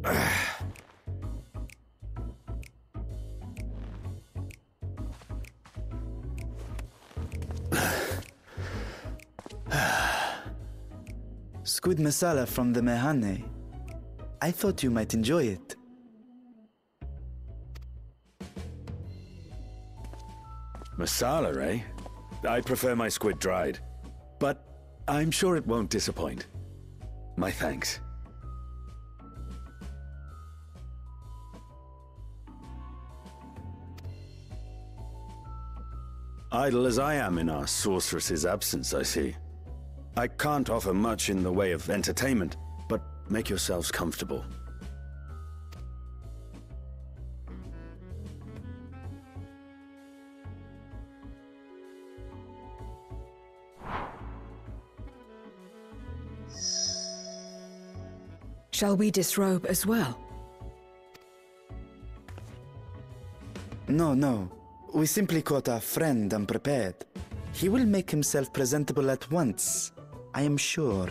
Squid masala from the Meyhane. I thought you might enjoy it. Masala, eh? I prefer my squid dried. But I'm sure it won't disappoint. My thanks. Idle as I am in our sorceress's absence, I see. I can't offer much in the way of entertainment, but make yourselves comfortable. Shall we disrobe as well? No, no. We simply caught our friend unprepared. He will make himself presentable at once, I am sure.